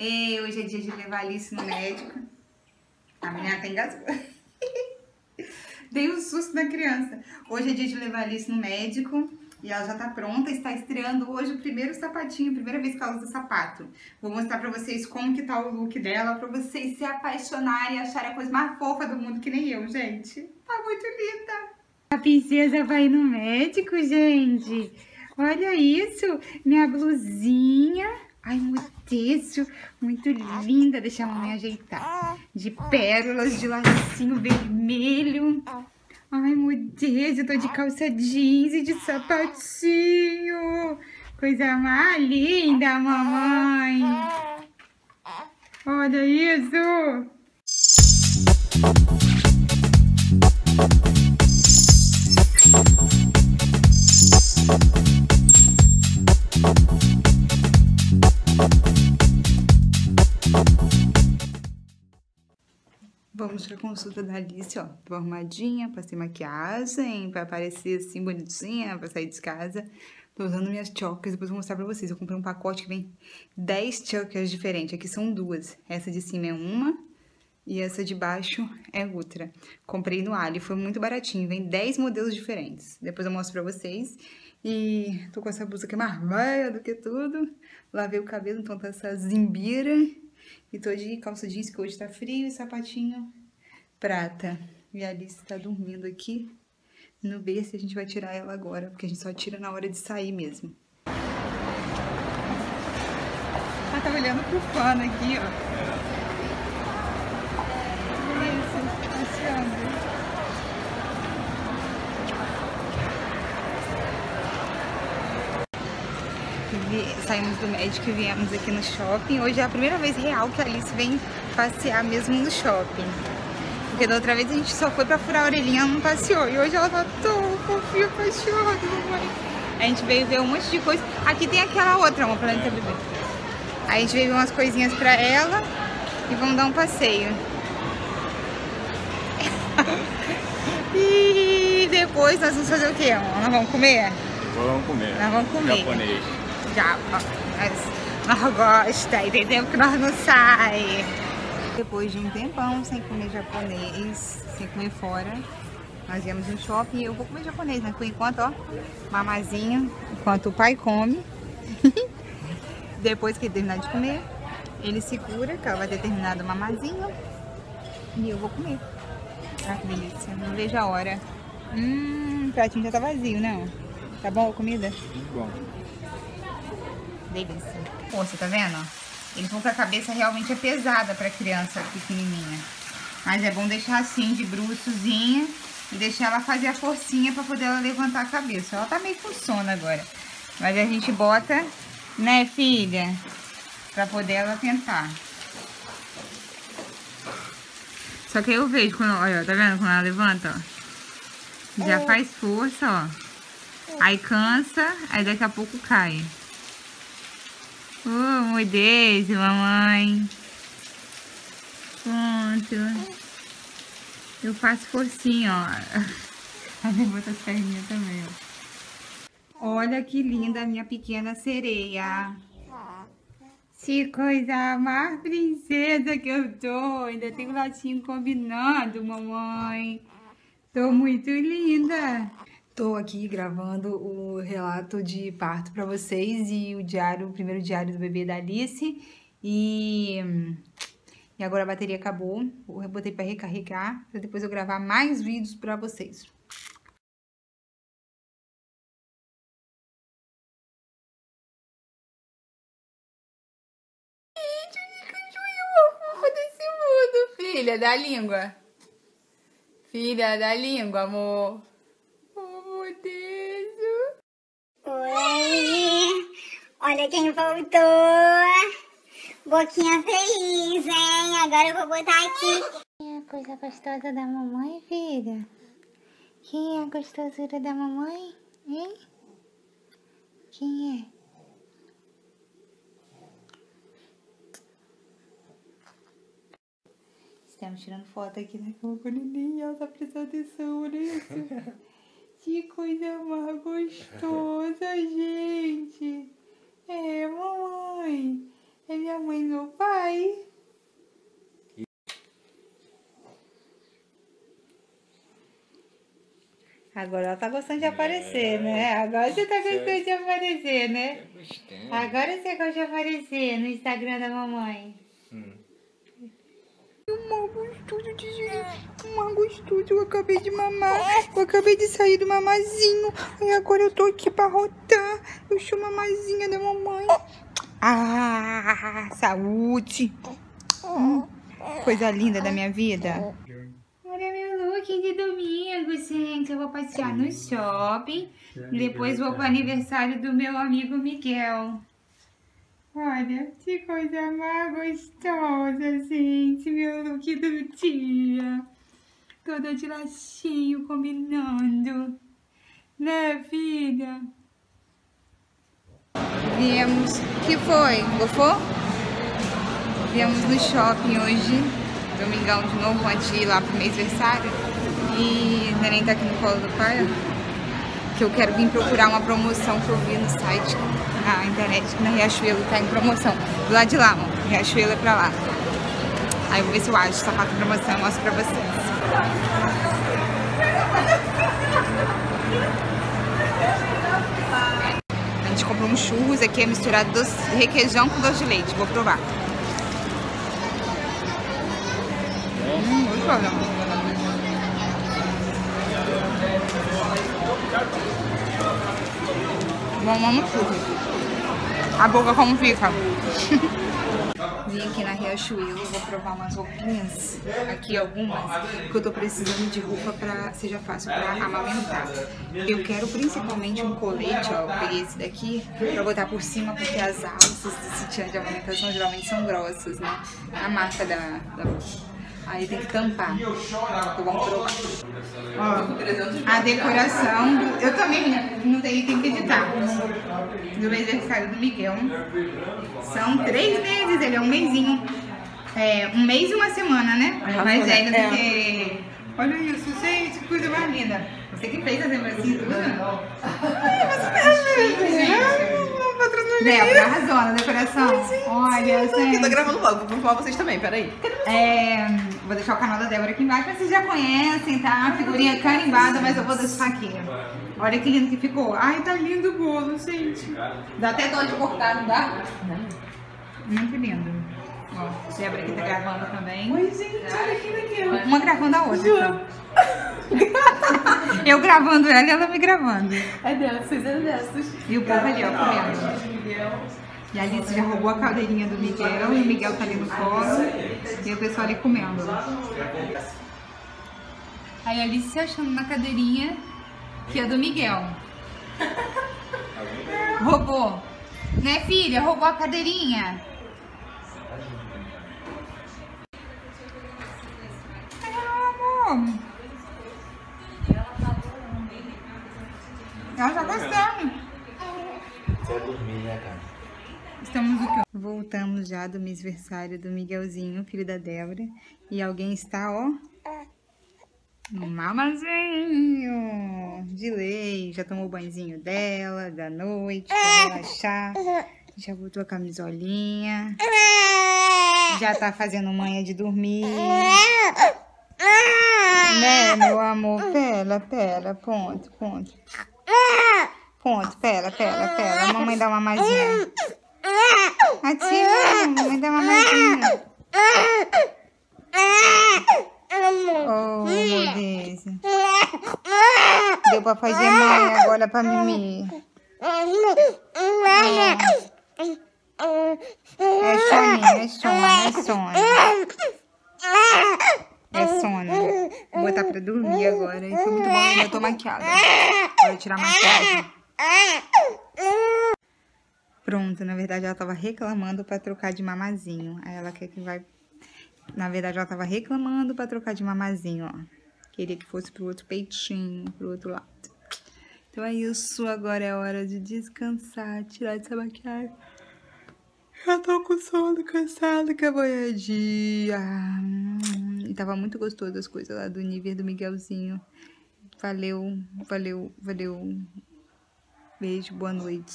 E hoje é dia de levar a Alice no médico. A menina tem engasgou. Dei um susto na criança. Hoje é dia de levar a Alice no médico. E ela já tá pronta, está estreando hoje o primeiro sapatinho, primeira vez que ela usa sapato. Vou mostrar pra vocês como que tá o look dela, pra vocês se apaixonarem e acharem a coisa mais fofa do mundo, que nem eu, gente. Tá muito linda. A princesa vai no médico, gente. Olha isso, minha blusinha. Ai, isso, muito linda. Deixa a mamãe ajeitar. De pérolas, de lacinho vermelho. Ai, eu tô de calça jeans e de sapatinho. Coisa mais linda, mamãe. Olha isso. Vamos pra consulta da Alice, ó. Tô arrumadinha, passei maquiagem pra parecer assim bonitinha, pra sair de casa. Tô usando minhas chocas, depois vou mostrar pra vocês. Eu comprei um pacote que vem 10 chocas diferentes. Aqui são duas. Essa de cima é uma e essa de baixo é outra. Comprei no Ali, foi muito baratinho. Vem 10 modelos diferentes. Depois eu mostro pra vocês. E tô com essa blusa que é mais velha do que tudo. Lavei o cabelo, então tá essa zimbira. E tô de calça jeans, que hoje tá frio, e sapatinho prata. E a Alice tá dormindo aqui no berço a gente vai tirar ela agora, porque a gente só tira na hora de sair mesmo. Ela tá olhando pro pano aqui, ó. Saímos do médico e viemos aqui no shopping. Hoje é a primeira vez real que a Alice vem passear mesmo no shopping. Porque da outra vez a gente só foi pra furar a orelhinha, não passeou. E hoje ela tá tão fofinha, apaixonada, mamãe. A gente veio ver um monte de coisa. Aqui tem aquela outra, uma planeta bebê. Aí a gente veio ver umas coisinhas pra ela e vamos dar um passeio. e depois nós vamos fazer o quê? Nós vamos comer? Vamos comer. Nós vamos comer. Japonês já, nós, nós gosta e tem tempo que nós não sai. Depois de um tempão sem comer japonês, sem comer fora, nós viemos no shopping e eu vou comer japonês, né? Por enquanto, ó, mamazinho, enquanto o pai come. Depois que ele terminar de comer, ele segura, que ela vai ter terminado o mamazinho. E eu vou comer. Ai, que delícia. Não vejo a hora. Hum, o pratinho já tá vazio, não? Tá bom a comida? Bom. Delícia. Força, tá vendo? Ele falou que a cabeça realmente é pesada pra criança pequenininha. Mas é bom deixar assim, de bruçozinha. E deixar ela fazer a forcinha pra poder ela levantar a cabeça. Ela tá meio com sono agora. Mas a gente bota, né, filha? Pra poder ela tentar. Só que eu vejo, quando, olha, tá vendo quando ela levanta, ó. Já faz força, ó. Aí cansa, aí daqui a pouco cai. Meu Deus, mamãe. Pronto. Eu faço forcinha, ó. Aí bota as perninhas também, ó. Olha que linda a minha pequena sereia. Que coisa mais princesa que eu tô. Ainda tem o latinho combinando, mamãe. Tô muito linda. Estou aqui gravando o relato de parto para vocês e o diário, o primeiro diário do bebê da Alice. E, e agora a bateria acabou. Eu botei para recarregar para depois eu gravar mais vídeos para vocês. Filha da língua. Filha da língua, amor. Olha quem voltou. Boquinha feliz, hein? Agora eu vou botar aqui. Quem é a coisa gostosa da mamãe, filha? Quem é a gostosura da mamãe, hein? Quem é? Estamos tirando foto aqui na cama com a neném. Ela tá prestando atenção, olha isso. que coisa mais gostosa, gente. É, mamãe. É minha mãe e meu pai. Agora ela tá gostando de aparecer, é, né? Agora você tá gostando certo. de aparecer, né? Agora você gosta de aparecer no Instagram da mamãe. Uma gostoso de Uma gostoso, eu acabei de mamar. Eu acabei de sair do mamazinho. E agora eu tô aqui pra rotar. Eu sou mamazinha da mamãe. Ah, saúde. Hum, coisa linda da minha vida. Olha meu look de domingo, gente. Eu vou passear no shopping. Depois vou pro aniversário do meu amigo Miguel. Olha, que coisa mais gostosa, gente. Meu look do dia. Toda de lacinho, combinando. Né, filha? Viemos... que foi? Gostou? Viemos no shopping hoje. Domingão de novo, antes de ir lá pro meu aniversário. E o neném tá aqui no colo do pai, ó que eu quero vir procurar uma promoção que eu vi no site, internet, na Riachuelo tá em promoção. Do lado de lá, mano. Riachuelo é pra lá. Aí eu vou ver se eu acho sapato em promoção e mostro pra vocês. A gente comprou um churros aqui, é misturado doce, requeijão com doce de leite. Vou provar. Hum, gostoso. Bom, vamos tudo. A boca como fica. Vim aqui na Riachuelo, vou provar umas roupinhas, aqui algumas, que eu tô precisando de roupa pra seja fácil pra amamentar. Eu quero principalmente um colete, ó, eu peguei esse daqui, pra botar por cima, porque as alças do sutiã de amamentação geralmente são grossas, né? A marca da... da... Aí tem que tampar. Então vamos provar. Ó, a decoração. Do... Eu também, não tenho, tenho que editar. Do aniversário do Miguel. São três meses, ele é um mêsinho. É, um mês e uma semana, né? Mais velho do que. Olha isso, gente, que coisa mais linda. Você que fez as lembrancinhas tudo? Débora, arrasou na decoração. Olha, gente. gravando logo, vou falar vocês também, peraí. É, vou deixar o canal da Débora aqui embaixo, mas vocês já conhecem, tá? Figurinha carimbada, mas eu vou deixar aqui. Olha que lindo que ficou. Ai, tá lindo o bolo, gente. Dá até dó de cortar, não dá? Muito lindo. Ó, Débora aqui tá gravando também. Oi, gente, olha que legal. Uma gravando a outra. então. Eu gravando ela e ela me gravando. É dessas, é dessas. E o povo ali, ó, comendo. E a Alice já roubou a cadeirinha do Miguel e o Miguel tá ali no colo. E o pessoal ali comendo. Aí a Alice se achando na cadeirinha que é do Miguel. Roubou. Né, filha? Roubou a cadeirinha. Ah, amor. Ela tá gostando. Quer dormir, né, cara? Estamos o quê? Voltamos já do mêsversário do Miguelzinho, filho da Débora. E alguém está, ó. No mamazinho de lei. Já tomou o banhozinho dela, da noite, pra relaxar. Já botou a camisolinha. Já tá fazendo manha de dormir. Né, meu amor? Pera, pera, ponto, ponto. Ponto, pera, pera, pera. A mamãe dá uma mamadinha. Ativa, mamãe dá uma mamadinha. Oh, meu Deus. Deu pra fazer mãe agora pra mimir. É soninho, é sono, é sono. É sono. Vou botar pra dormir agora. E foi muito bom eu tô maquiada. Vou tirar a maquiagem. Pronto, na verdade ela tava reclamando pra trocar de mamazinho. Aí ela quer que vai... Na verdade ela tava reclamando pra trocar de mamazinho, ó. Queria que fosse pro outro peitinho, pro outro lado. Então é isso, agora é hora de descansar, tirar essa maquiagem. Já tô com sono, cansada, acabou o dia. Hum, E tava muito gostoso as coisas lá do nível do Miguelzinho. Valeu, valeu, valeu. Beijo, boa noite.